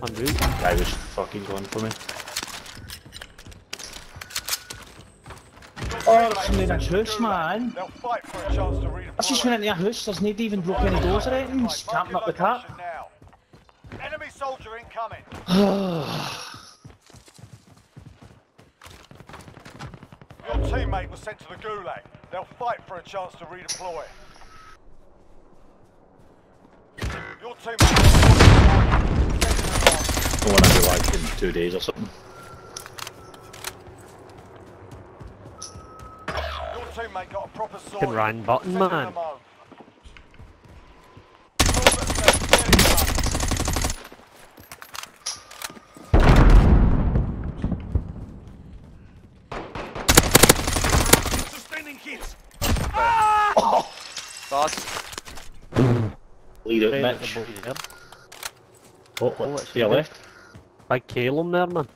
Unreal. Guy was fucking going for me. Oh, there's somebody in that house, man. They'll fight for a chance to redeploy. I just went into a house, there's not even broke any doors or anything, just camping up the car. Now. Enemy soldier incoming. Your teammate was sent to the gulag. They'll fight for a chance to redeploy. Your teammate. Going to be like in two days or something. Your teammate got a proper sword. Fucking Ryan Button, Send man. them home. Soldier, nearly done. Lead out, Right at Mitch. Oh, Oh, what's to your good. Left? Big Calum there, man.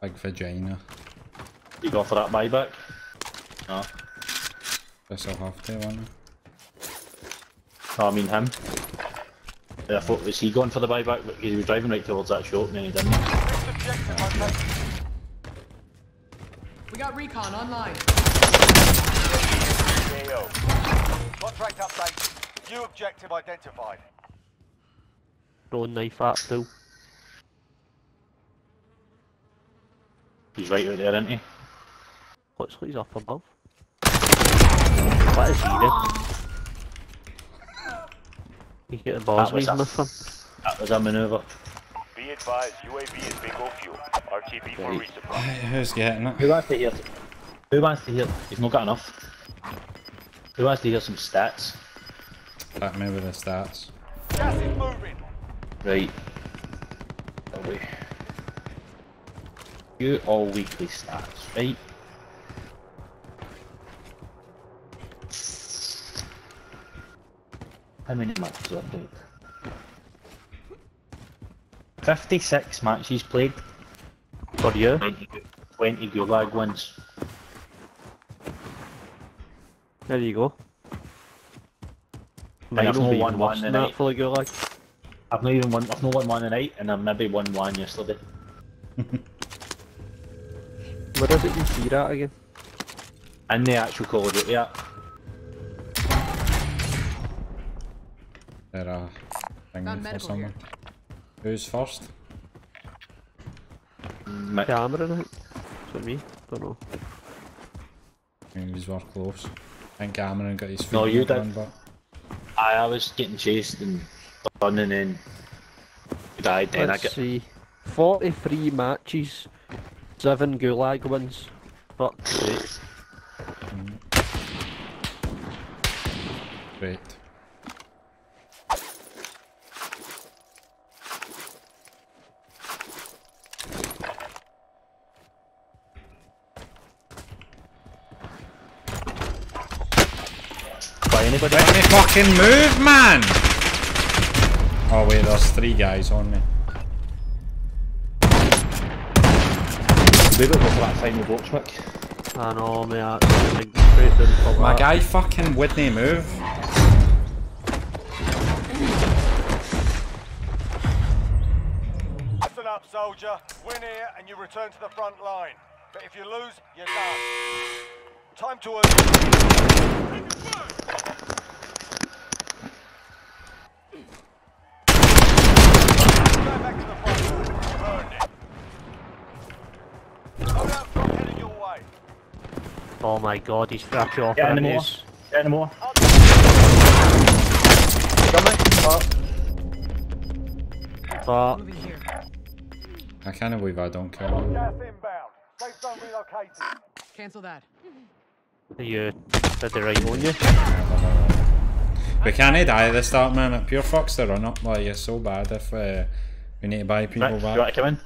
Big vagina. You go for that buyback? No. Guess I'll have to, won't No, I mean him. Yeah, I thought, was he going for the buyback? Because he was driving right towards that shop and then he didn't. Next objective, okay. We got recon online. AO. Contract update. New objective identified. Throwing knife at too. He's right out there, isn't he? Looks like he's up above. What is he doing? He's getting balls That was weaving a- with him. That was a manoeuvre. Be advised, UAV is bingo fuel. RTB for resupply. Who's getting it? Who wants to hear? Who wants to hear? He's not got enough. Who wants to hear some stats? Hit me with the stats. Gas is moving. Right. Away. You all weekly stats, right? How many matches have I played? 56 matches played, For you? 20, 20 Gulag wins. There you go. And I've will not be won worse one than tonight. that for the gulag. I've not even won, I've not won one tonight, and I maybe won one yesterday. Where is it you see that again? In the actual Call of Duty app. They're uh, thingy for medical someone. Who's first? Mi- Cameron, I think. Is it me? Don't know. I mean, these were close. I think Cameron got his feet No, you did. one, but I, I was getting chased and done and then died then I Let's get see. 43 matches, 7 gulag wins. Fuck sake. great. By. Let me fucking move, man! Oh wait, there's three guys on me. We got to go for that final box Mick. I know, me actually straight down for My that. guy fucking wouldn't move. Listen up, soldier. Win here and you return to the front line. But if you lose, you're done. Time to earn. Go back to the front line. You've earned it. Loadout drop heading your way. Oh my god, he's frapped off Get any more? enemies. Get any more? But Moving here. I can't believe I don't kill him. Gas inbound. Safe zone relocated. Cancel that. you did the right on you. We can't die at the start, man. It pure fucks the run up. Like, it's so bad if uh, we need to buy people Right, you want to come in?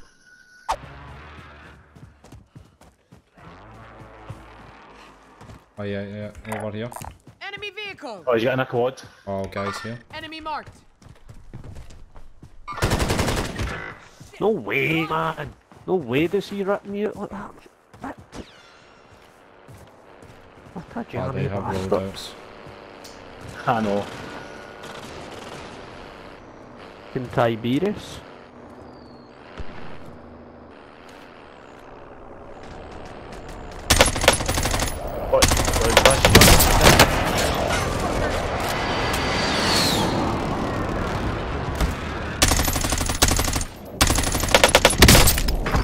Oh, yeah, yeah, over here. Enemy vehicle. Oh, he's got in a quad. All guys here. Enemy marked. No way, man. No way does he rip me out like that. What? What a Oh, jammy they have bastard. loadouts. I know. In Tiberius. What? What?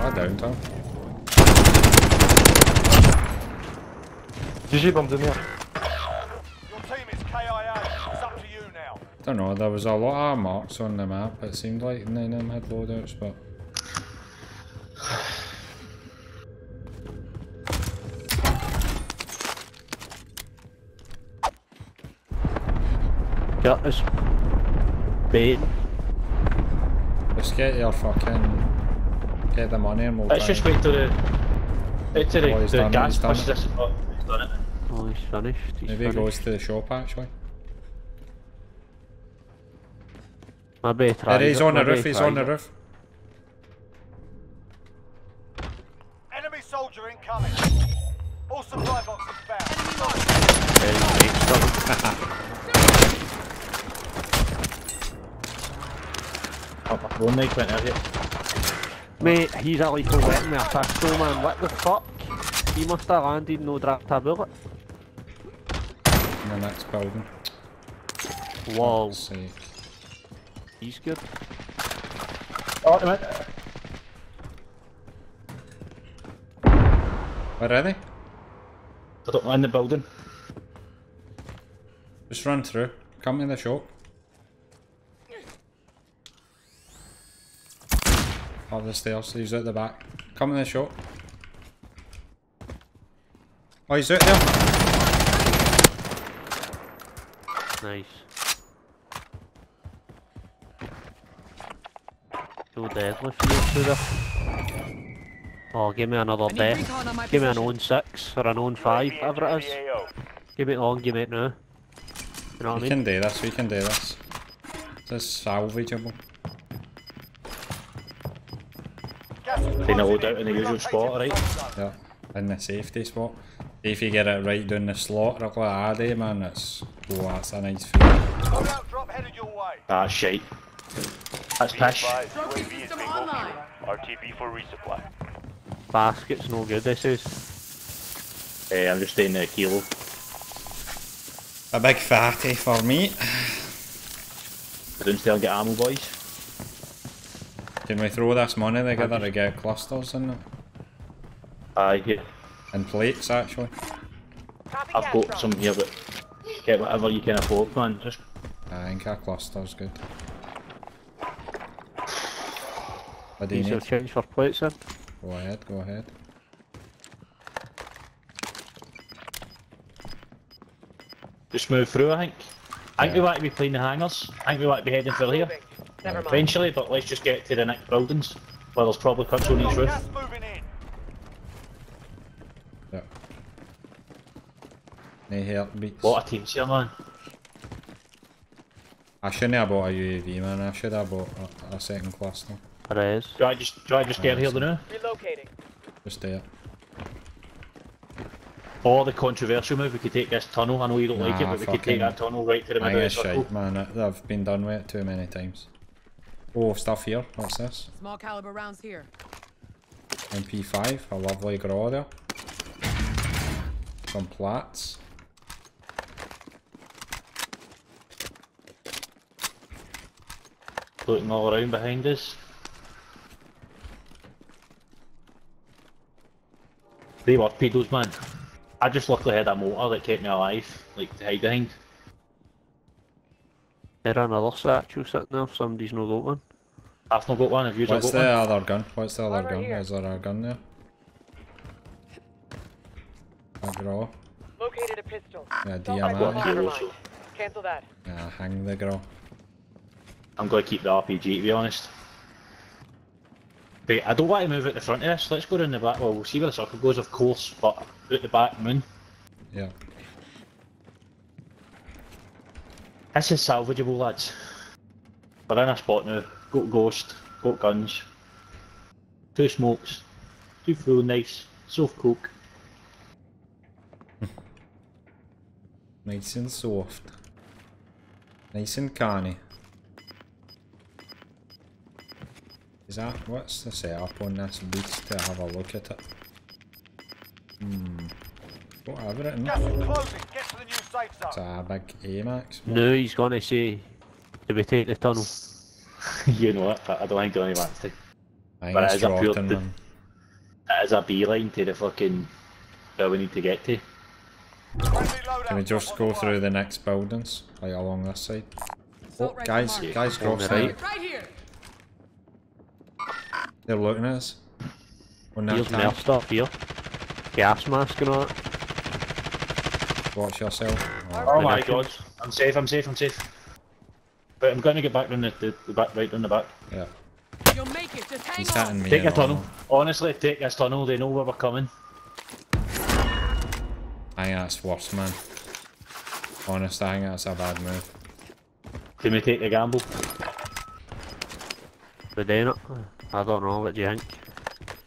Ah, downtown. GG, bande de merde. Your team is KIA. It's up to you now. Don't know, there was a lot of marks on the map. It seemed like none of them had loadouts, but Get this bait. just get your fucking get the money and we'll Let's just wait till the. Wait till the, Oh, he's the done it, gas he's done pushes it. Oh, he's done it. Oh, he's finished. He's Maybe he goes to the shop actually. Maybe he There he's on the roof, he's on the roof. Enemy soldier incoming. All supply boxes found. Yeah, he's next to him. Oh, my phone mic went out here. Mate, he's at least wetting me a pistol, man. What the fuck? He must have landed no dropped a bullet. In the next building. Whoa, Fuck's he's good. Oh, wait a minute. Where are they? I don't mind the building. Just run through. Come in the shop. Up the stairs, he's at the back. Come in the shop. Oh, he's out there. Nice. So deadly for you two there. Oh, give me another I death. recon on my Give me an position. own six or an own five, whatever it entering is. the AO. Give me it on, give me it now. You know what I We mean? can do this, we can do this. This is salvageable. Gas is They know out in the usual spot, right? Yeah, in the safety spot. If you get it right down the slot, like that, eh, man, it's oh, that's a nice feeling. Loadout drop headed your way. Ah, shite. That's Be pish. advised, Trophy UAV is system bingo online. fuel. RTB for resupply. Basket's no good, this is. Eh, I'm just staying the kilo. A big fatty for me. Downstairs and get ammo, boys. Can we throw this money together to get clusters in it? Aye, yeah. And plates, actually. I've got some here, but get whatever you can afford, man. Just I think a cluster's good. What do you These need? change for plates in. Go ahead, go ahead. just move through, I think. I think we want to be playing the hangars. I think we want to be heading for here. Never mind. Eventually, but let's just get to the next buildings. Well, there's probably cuts on each roof. Gas moving in. Yeah. No heartbeats. What a team here, man. I shouldn't have bought a UAV, man. I should have bought a, a second cluster. There is. Do I just, do I just get here now? Relocating. Just do it. Or the controversial move, we could take this tunnel. I know you don't like it, but we could take that tunnel right to the middle of the it's circle. shite, man. I've been done with it too many times. Oh, stuff here. What's this? Small caliber rounds here. MP5, a lovely Grau there. Some plats. Looking all around behind us. They were pedos, man. I just luckily had a motor that kept me alive, like to hide behind. There another satchel sitting there somebody's not got one. I've not got one, have you got What's one? the other gun? What's the other right gun? here. Is there a gun there? A Grau. Located a pistol. Yeah, Don't like DMR. the Kilo, Never so mind. Cancel that. Yeah, hang the Grau. I'm going to keep the RPG to be honest. But I don't want to move at the front of this. Let's go down the back. Well, we'll see where the circle goes, of course, but out the back moon. Yeah. This is salvageable, lads. We're in a spot now. Got ghost, got guns, two smokes, two full nice, soft coke. Nice and soft. Nice and canny. Is that what's the setup on this beast to have a look at it? Hmm. Whatever it Gas is closing. Get to the new safe It's a big AMAX. No, he's gonna say, do we take the tunnel? you know it, but I don't think Johnny wants to. I But it's a pure- Jordan, man. It is a beeline to the fucking where we need to get to. Can we just go through the next buildings? Like along this side? Oh, guys, guys On cross right. right. Right here. They're looking at us. On that Here's tank. more stuff here. Gas mask and all that. Watch yourself. Oh my god. I'm safe, I'm safe, I'm safe. But I'm going to get back round the, the, the back, right round the back. Yeah. You'll make it. Just hang He's on. me. Take at a tunnel. all. Honestly, take this tunnel, they know where we're coming. I think that's worse, man. Honest, I think that's a bad move. Can we take the gamble? We're doing it. I don't know, what do you think?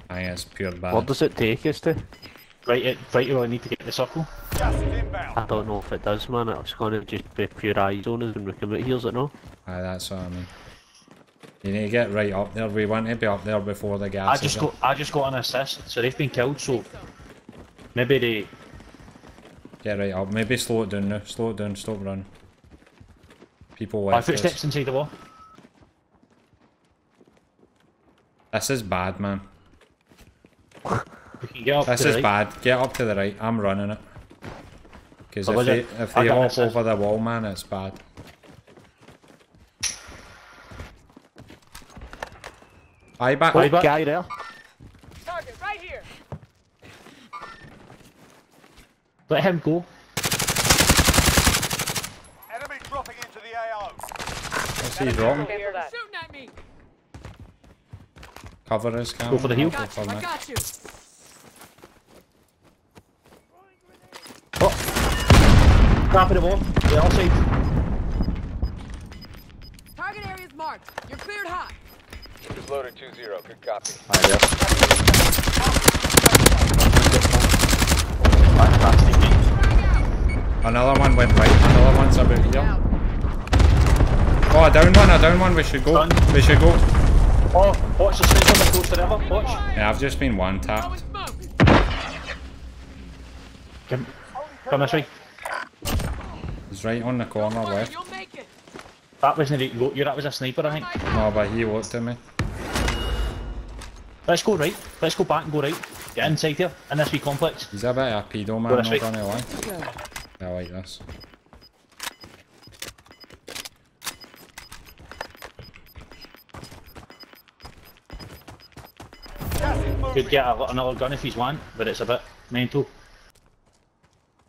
I think it's pure bad. What does it take us to? Right, it, right, you only need to get the circle. Gas is inbound. I don't know if it does, man. It's gonna just be pure eyes on us when we come out here, is it no? Aye, that's what I mean. You need to get right up there. We want to be up there before the gas. I just got, I just got an assist, so they've been killed. So maybe they. Get right up. Maybe slow it down now. Slow it down. Stop running. People My left us. footsteps inside the wall. This is bad, man. We can get up This to the is right. bad. Get up to the right. I'm running it. Because if they, if they got hop over the wall, man, it's bad. Aye, back. Aye, Oh, back. guy there. Target right here. Let him go. Enemy dropping into the AO. What's he wrong? Cancel that. Shooting at me. Cover his cam. Go for the heel. Go Got you. I got you. Top of the wall. The other side. Target area is marked. You're cleared hot. Is loaded 2-0. Good copy. Aye, there. Fantastic. Another one went right. Another one's about here. Out. Oh, a down one. A down one. We should go. Done. We should go. Oh, watch the sniper that goes forever. Watch. Yeah, I've just been one Throwing tapped. Come, come this way. He's right on the corner Don't left. You'll make it. That wasn't it. You, that was a sniper, I think. No, but he looked at me. Let's go right. Let's go back and go right. Get inside here in this wee complex. He's a bit of a pedo man, Go not this way. gonna lie. Yeah, I like this. Gas is. Could get a, another gun if he's want, but it's a bit mental.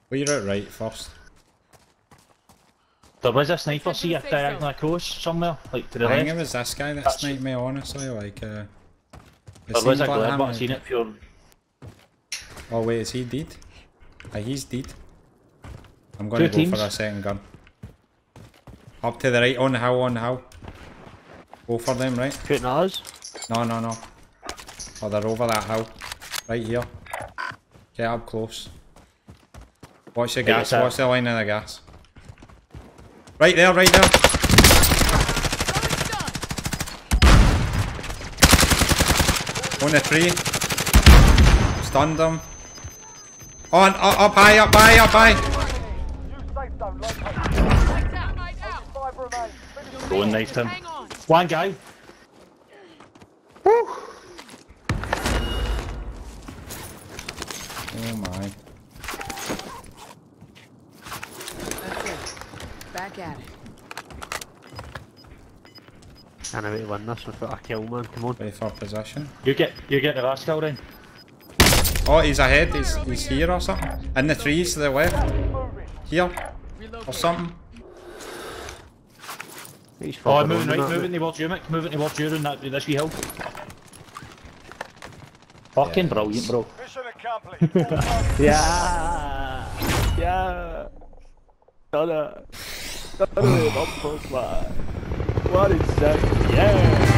Well, you're out right first. There was a sniper, see if Say so. diagonal across somewhere, like to the I think it left. was this guy that That's- sniped me, honestly. Like, uh, There was a like glare, but I seen it pure. Oh wait, is he dead? Aye, he's dead. I'm gonna Two go for teams. a second gun. Up to the right, on the hill, on the hill. Go for them, right? Shooting at us. No, no, no. Oh, they're over that hill. Right here. Get up close. Watch the Right, gas, watch the line of the gas. Right there, right there. Throwing stun. On the tree. Stunned him. On, up, up high, up high, up high. New safe zone located. Lights out. Lights out. Five remain. Finish Go and knifed him. One guy. Oh my. That's it. Back at it. Can't wait to win this without a kill, man. Come on. Ready for position. You get you get the last kill then. Oh, he's ahead. He's, he's here or something. In the trees to the left. Here or something. He's Oh, fucking moving on right, that, moving towards you, Mick. Moving towards you in that this wee hill. Fucking Yes. brilliant, bro. Mission accomplished. Yeah! Yeah! Done it! It! Up man! What that? Yeah!